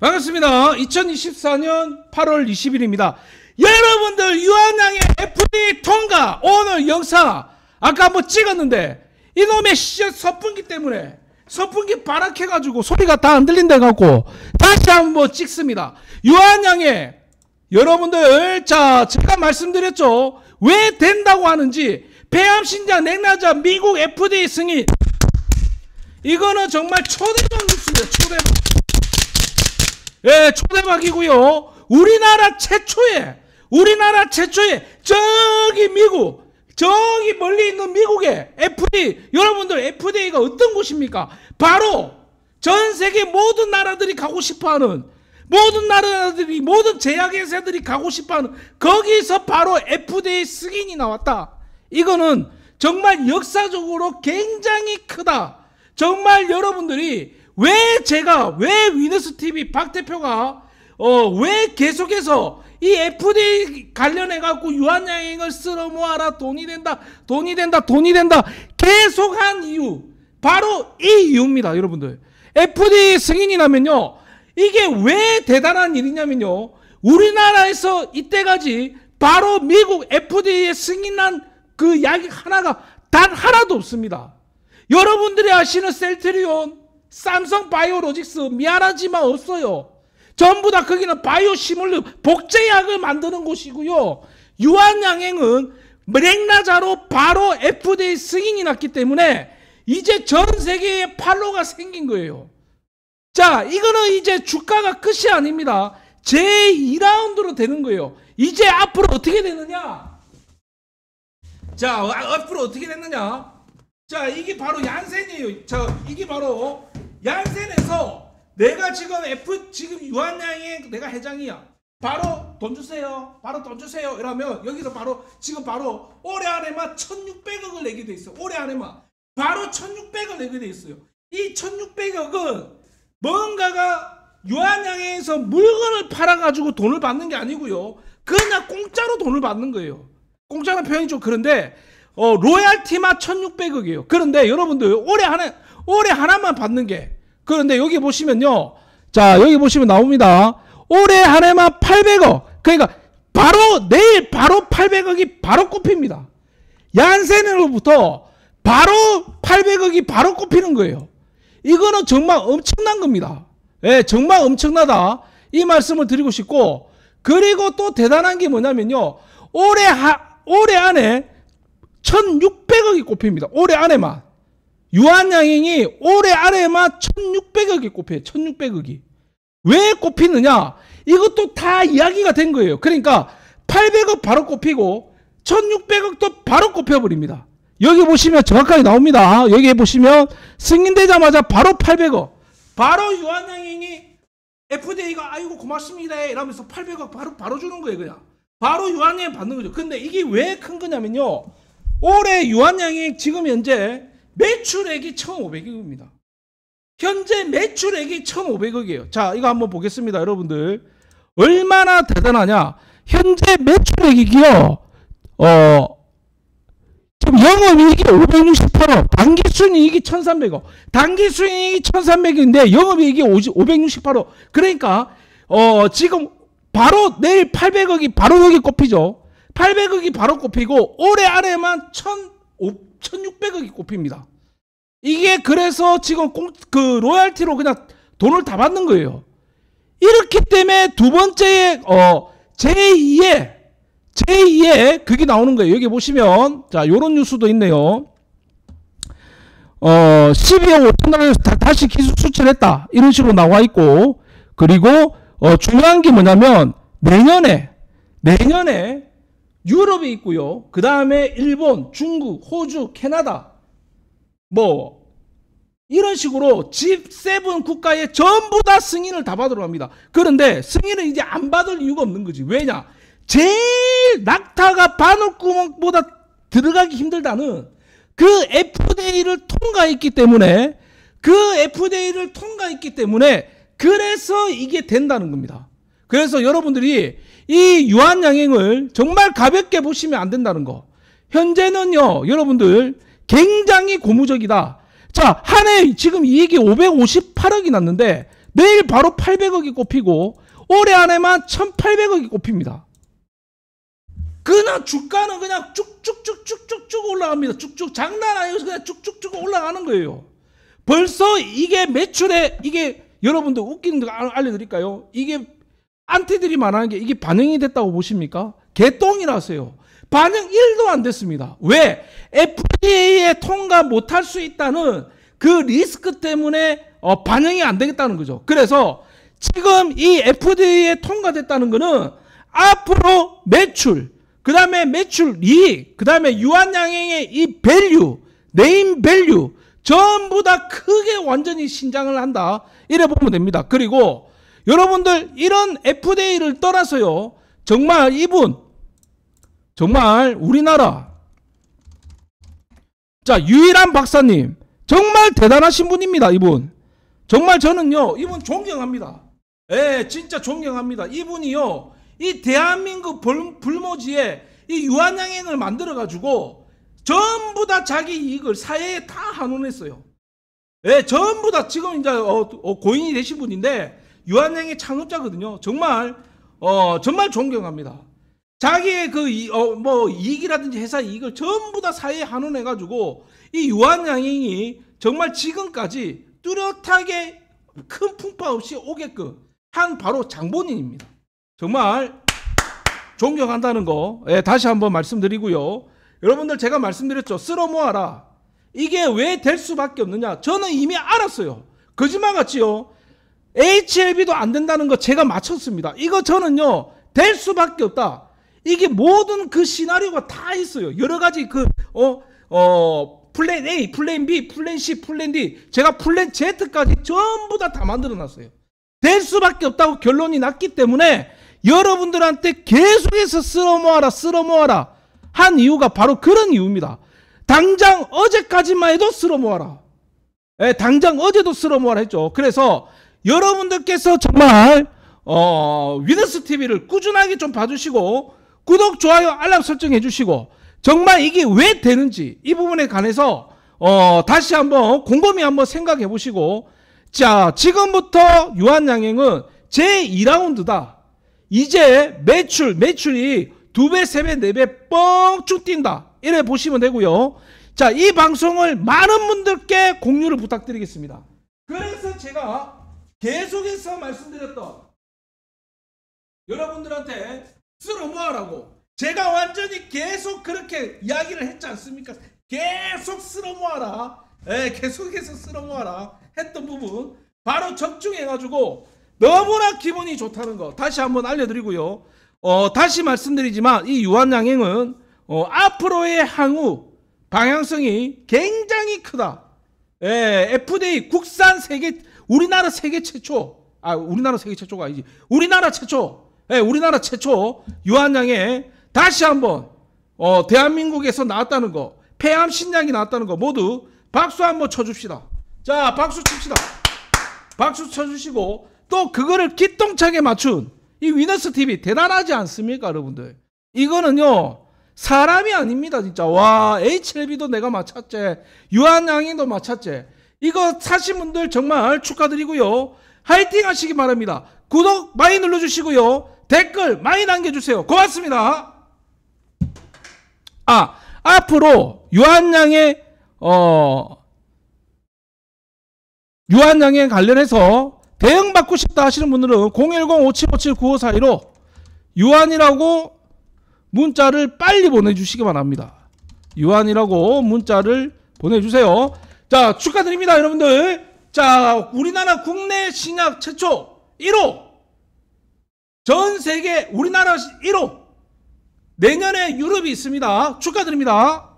반갑습니다. 2024년 8월 20일입니다. 여러분들 유한양의 FD 통과 오늘 영상 아까 한번 찍었는데 이놈의 시절 선풍기 때문에 선풍기 바락해가지고 소리가 다 안 들린다 해갖고 다시 한번 찍습니다. 유한양의 여러분들 자 제가 말씀드렸죠. 왜 된다고 하는지 폐암신자 냉나자 미국 FDA 승인 이거는 정말 초대박 뉴스입니다. 초대박. 예, 초대박이고요. 우리나라 최초의 우리나라 최초의 저기 미국 저기 멀리 있는 미국의 FDA 여러분들 FDA가 어떤 곳입니까? 바로 전 세계 모든 나라들이 가고 싶어하는 모든 나라들이 모든 제약회사들이 가고 싶어하는 거기서 바로 FDA 승인이 나왔다. 이거는 정말 역사적으로 굉장히 크다. 정말 여러분들이 왜 제가 왜 위너스 TV 박 대표가 어 왜 계속해서 이 FDA 관련해 갖고 유한양행을 쓸어 모아라 돈이 된다 돈이 된다 돈이 된다 계속한 이유. 바로 이 이유입니다 여러분들. FDA 승인이 나면요 이게 왜 대단한 일이냐면요 우리나라에서 이때까지 바로 미국 FDA에 승인한 그 약이 하나가 단 하나도 없습니다. 여러분들이 아시는 셀트리온 삼성 바이오로직스 미안하지만 없어요. 전부 다 거기는 바이오 시뮬르 복제약을 만드는 곳이고요. 유한양행은 맥나자로 바로 FDA 승인이 났기 때문에 이제 전 세계에 팔로가 생긴 거예요. 자, 이거는 이제 주가가 끝이 아닙니다. 제2라운드로 되는 거예요. 이제 앞으로 어떻게 되느냐? 자, 앞으로 어떻게 됐느냐? 자, 이게 바로 얀센이에요. 자, 이게 바로 얀센에서 내가 지금 F 지금 유한양의 내가 회장이야. 바로 돈 주세요. 바로 돈 주세요. 이러면 여기서 바로 지금 바로 올해 안에만 1,600억을 내게 돼 있어. 올해 안에만 바로 1,600억 내게 돼 있어요. 이 1,600억은 뭔가가 유한양에서 물건을 팔아가지고 돈을 받는 게 아니고요. 그냥 공짜로 돈을 받는 거예요. 공짜는 표현이 좀 그런데 어, 로얄티만 1,600억이에요. 그런데 여러분들 올해 하나 올해 하나만 받는 게 그런데 여기 보시면요. 자, 여기 보시면 나옵니다. 올해 한 해만 800억. 그러니까 바로 내일 바로 800억이 바로 꼽힙니다. 얀센으로부터 바로 800억이 바로 꼽히는 거예요. 이거는 정말 엄청난 겁니다. 예, 정말 엄청나다. 이 말씀을 드리고 싶고 그리고 또 대단한 게 뭐냐면요. 올해 하, 올해 안에 1600억이 꼽힙니다. 올해 안에만. 유한양행이 올해 안에만 1600억이 꼽혀요. 1600억이. 왜 꼽히느냐? 이것도 다 이야기가 된 거예요. 그러니까 800억 바로 꼽히고 1600억도 바로 꼽혀버립니다. 여기 보시면 정확하게 나옵니다. 여기 보시면 승인되자마자 바로 800억. 바로 유한양행이 FDA가 아이고 고맙습니다 이러면서 800억 바로 바로 주는 거예요 그냥. 바로 유한양행 받는 거죠. 근데 이게 왜 큰 거냐면요. 올해 유한양행 지금 현재 매출액이 1,500억입니다. 현재 매출액이 1,500억이에요. 자, 이거 한번 보겠습니다, 여러분들. 얼마나 대단하냐? 현재 매출액이요. 어, 지금 영업이익이 568억, 단기순이익이 1,300억, 단기순이익이 1,300억인데 영업이익이 568억. 그러니까 어, 지금 바로 내일 800억이 바로 여기 꼽히죠. 800억이 바로 꼽히고 올해 안에만 1,600억이 꼽힙니다. 이게 그래서 지금 공, 그 로얄티로 그냥 돈을 다 받는 거예요. 이렇기 때문에 두 번째에 어 제2의 제2의 그게 나오는 거예요. 여기 보시면 자 요런 뉴스도 있네요. 어 12억 5천 달러에서 다, 시 기술 수출했다. 이런 식으로 나와 있고 그리고 어 중요한 게 뭐냐면 내년에 내년에 유럽이 있고요. 그 다음에 일본, 중국, 호주, 캐나다 뭐 이런 식으로 G7 국가에 전부 다 승인을 다 받으러 갑니다. 그런데 승인을 이제 안 받을 이유가 없는 거지. 왜냐? 제일 낙타가 바늘구멍보다 들어가기 힘들다는 그 FDA를 통과했기 때문에 그 FDA를 통과했기 때문에 그래서 이게 된다는 겁니다. 그래서 여러분들이 이 유한양행을 정말 가볍게 보시면 안 된다는 거. 현재는요, 여러분들 굉장히 고무적이다. 자, 한 해 지금 이익이 558억이 났는데 내일 바로 800억이 꼽히고 올해 안에만 1800억이 꼽힙니다. 그냥 주가는 그냥 쭉쭉쭉쭉쭉쭉 올라갑니다. 쭉쭉 장난 아니고 그냥 쭉쭉쭉 올라가는 거예요. 벌써 이게 매출에 이게 여러분들 웃기는 거 알- 알려드릴까요? 이게 안티들이 말하는 게 이게 반영이 됐다고 보십니까? 개똥이라서요. 반영 1도 안 됐습니다. 왜? FDA에 통과 못할 수 있다는 그 리스크 때문에 어, 반영이 안 되겠다는 거죠. 그래서 지금 이 FDA에 통과됐다는 거는 앞으로 매출, 그 다음에 매출 이익, 그 다음에 유한양행의 이 value, name value, 전부 다 크게 완전히 신장을 한다. 이래 보면 됩니다. 그리고 여러분들 이런 FDA를 떠나서요. 정말 이분 정말 우리나라 자 유일한 박사님 정말 대단하신 분입니다. 이분 정말 저는요 이분 존경합니다. 예, 진짜 존경합니다. 이분이요 이 대한민국 불, 불모지에 이 유한양행을 만들어 가지고 전부 다 자기 이익을 사회에 다 한원했어요. 예, 전부 다 지금 이제 어, 어, 고인이 되신 분인데 유한양의 창업자거든요. 정말 어 정말 존경합니다. 자기의 그뭐 이익이라든지 회사 이익을 전부 다 사회에 한원해 가지고 이 유한양행이 정말 지금까지 뚜렷하게 큰 풍파 없이 오게끔 한 바로 장본인입니다. 정말 존경한다는 거 예, 다시 한번 말씀드리고요. 여러분들 제가 말씀드렸죠. 쓸어 모아라. 이게 왜 될 수밖에 없느냐? 저는 이미 알았어요. 거짓말 같지요. HLB도 안 된다는 거 제가 맞췄습니다. 이거 저는요 될 수밖에 없다. 이게 모든 그 시나리오가 다 있어요. 여러 가지 그 어 어 plan A, plan B, plan C, plan D, 제가 plan Z까지 전부 다 다 만들어 놨어요. 될 수밖에 없다고 결론이 났기 때문에 여러분들한테 계속해서 쓸어 모아라, 쓸어 모아라 한 이유가 바로 그런 이유입니다. 당장 어제까지만 해도 쓸어 모아라. 예, 당장 어제도 쓸어 모아라 했죠. 그래서 여러분들께서 정말 어, 위너스 TV를 꾸준하게 좀 봐주시고 구독, 좋아요, 알람 설정해 주시고 정말 이게 왜 되는지 이 부분에 관해서 어, 다시 한번 곰곰이 한번 생각해 보시고 자 지금부터 유한양행은 제 2라운드다. 이제 매출 매출이 두 배, 세 배, 네 배 뻥쭉 뛴다. 이래 보시면 되고요. 자, 이 방송을 많은 분들께 공유를 부탁드리겠습니다. 그래서 제가 계속해서 말씀드렸던 여러분들한테 쓸어 모아라고 제가 완전히 계속 그렇게 이야기를 했지 않습니까? 계속 쓸어 모아라. 예, 계속해서 쓸어 모아라. 했던 부분 바로 적중해가지고 너무나 기분이 좋다는 거 다시 한번 알려드리고요. 어, 다시 말씀드리지만 이 유한양행은 어, 앞으로의 향후 방향성이 굉장히 크다. 예, FDA 국산 세계 우리나라 세계 최초 아 우리나라 세계 최초가 아니지 우리나라 최초 예, 우리나라 최초 유한양에 다시 한번 어, 대한민국에서 나왔다는 거 폐암 신약이 나왔다는 거 모두 박수 한번 쳐줍시다. 자 박수 칩시다. 박수 쳐주시고 또 그거를 기똥차게 맞춘 이 위너스 TV 대단하지 않습니까, 여러분들? 이거는요 사람이 아닙니다, 진짜. 와 HLB도 내가 맞췄지, 유한양행도 맞췄지. 이거 사신 분들 정말 축하드리고요. 화이팅 하시기 바랍니다. 구독 많이 눌러주시고요. 댓글 많이 남겨주세요. 고맙습니다. 아 앞으로 유한양의 어 유한양행 관련해서 대응받고 싶다 하시는 분들은 010-5757-9542로 유한이라고 문자를 빨리 보내주시기 바랍니다. 유한이라고 문자를 보내주세요. 자, 축하드립니다, 여러분들. 자, 우리나라 국내 신약 최초 1호. 전 세계 우리나라 1호. 내년에 유럽이 있습니다. 축하드립니다.